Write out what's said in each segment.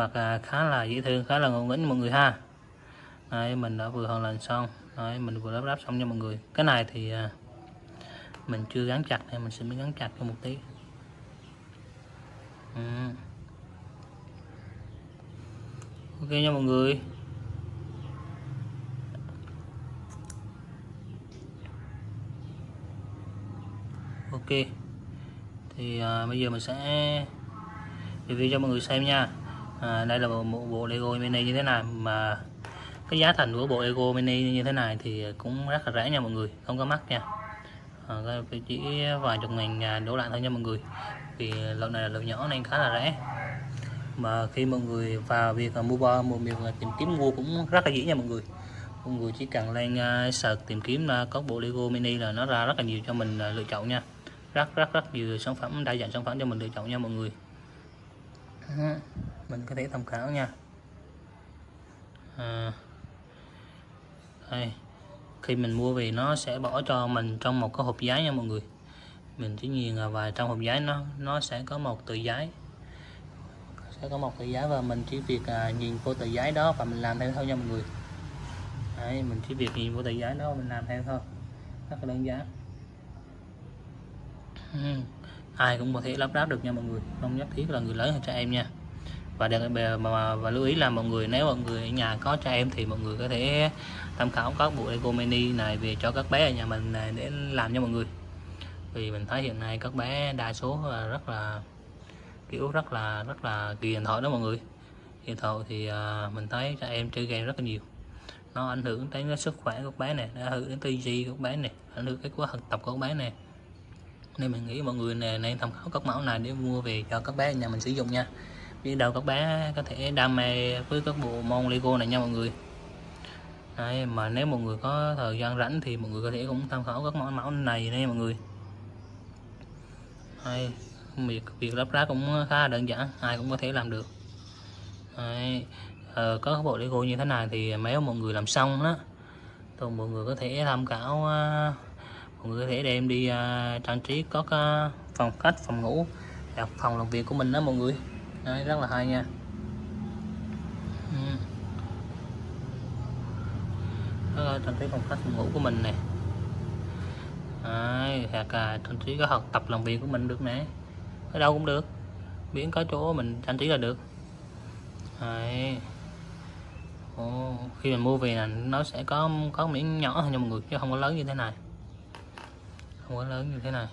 vật à, khá là dễ thương khá là ngộ nghĩnh mọi người ha. Đấy, mình đã vừa hoàn thành xong. Đấy, mình vừa lắp ráp xong cho mọi người. Cái này thì à, mình chưa gắn chặt thì mình sẽ mới gắn chặt cho một tí. Ừ. ok nha mọi người. Ok. Thì à, bây giờ mình sẽ review cho mọi người xem nha à, đây là một, bộ Lego mini như thế này mà cái giá thành của bộ Lego mini như thế này thì cũng rất là rẻ nha mọi người không có mắc nha. À, chỉ vài chục ngàn à, đổ lại thôi nha mọi người. Vì loại này là loại nhỏ nên khá là rẻ. Mà khi mọi người vào việc mua bo một việc tìm kiếm mua cũng rất là dễ nha mọi người. Mọi người chỉ cần lên uh, search tìm kiếm uh, có bộ Lego mini là nó ra rất là nhiều cho mình uh, lựa chọn nha. Rất rất rất nhiều sản phẩm đa dạng sản phẩm cho mình lựa chọn nha mọi người mình có thể tham khảo nha. À, đây. Khi mình mua về nó sẽ bỏ cho mình trong một cái hộp giấy nha mọi người. Mình chỉ nhìn à, vào trong hộp giấy nó nó sẽ có một tờ giấy. Sẽ có một tờ giấy và mình chỉ việc à, nhìn vô tờ giấy đó và mình làm theo thôi nha mọi người. Đấy, mình chỉ việc nhìn vô tờ giấy đó mình làm theo thôi. Rất là đơn giản. Ừ ai cũng có thể lắp ráp được nha mọi người. Không nhất thiết là người lớn hay trẻ em nha. Và đặc biệt mà, và lưu ý là mọi người nếu mọi người ở nhà có trẻ em thì mọi người có thể tham khảo các bộ Lego mini này về cho các bé ở nhà mình để làm cho mọi người. Vì mình thấy hiện nay các bé đa số là rất là kiểu rất là rất là kỳ điện thoại đó mọi người. Điện thoại thì uh, mình thấy trẻ em chơi game rất là nhiều. Nó ảnh hưởng đến cái sức khỏe của các bé này ảnh hưởng đến tư duy của các bé này ảnh hưởng đến quá học tập của các bé này nên mình nghĩ mọi người này nên tham khảo các mẫu này để mua về cho các bé nhà mình sử dụng nha. Biết đâu các bé có thể đam mê với các bộ môn Lego này nha mọi người. Đấy, mà nếu mọi người có thời gian rảnh thì mọi người có thể cũng tham khảo các mẫu mẫu này nha mọi người. Đấy, việc việc lắp ráp cũng khá là đơn giản ai cũng có thể làm được. Đấy, ờ, có bộ Lego như thế này thì mấy mọi người làm xong đó thì mọi người có thể tham khảo uh, mọi người có thể đem đi uh, trang trí có uh, phòng khách phòng ngủ. Hoặc phòng làm việc của mình đó mọi người. Đấy, rất là hay nha. Ừ. Đó là trang trí phòng khách phòng ngủ của mình nè. Đấy, hoặc là trang trí có học tập làm việc của mình được nè. Ở đâu cũng được. Biển có chỗ mình trang trí là được. Đấy. Ồ, khi mình mua về là nó sẽ có có miếng nhỏ hơn cho mọi người chứ không có lớn như thế này không lớn như thế này.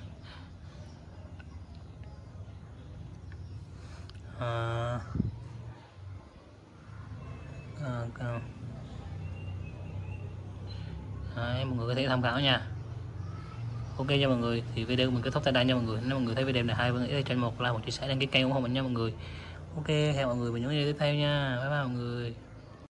À, à, à. Đấy, mọi người có thể tham khảo nha. Ok nha mọi người thì video mình kết thúc tại đây nha mọi người. Nếu mọi người thấy video này hay mọi nghĩ trên một like một chia sẻ đăng ký kênh ủng hộ mình nha mọi người. Ok hẹn mọi người vào những video tiếp theo nha. Bye bye mọi người.